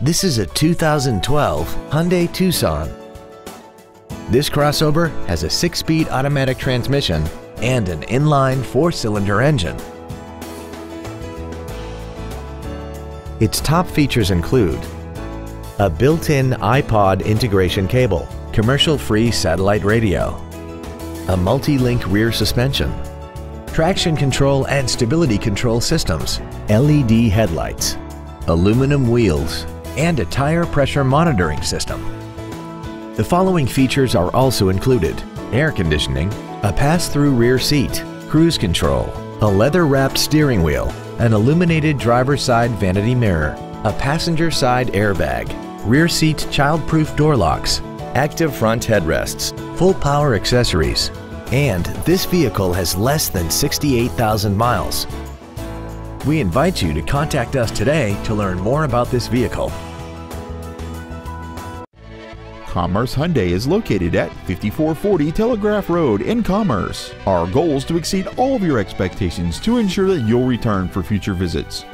This is a 2012 Hyundai Tucson. This crossover has a six-speed automatic transmission and an inline four-cylinder engine. Its top features include a built-in iPod integration cable, commercial-free satellite radio, a multi-link rear suspension, traction control and stability control systems, LED headlights, aluminum wheels, and a tire pressure monitoring system. The following features are also included. Air conditioning, a pass-through rear seat, cruise control, a leather-wrapped steering wheel, an illuminated driver's side vanity mirror, a passenger side airbag, rear seat child-proof door locks, active front headrests, full power accessories, and this vehicle has less than 68,000 miles. We invite you to contact us today to learn more about this vehicle. Commerce Hyundai is located at 5440 Telegraph Road in Commerce. Our goal is to exceed all of your expectations to ensure that you'll return for future visits.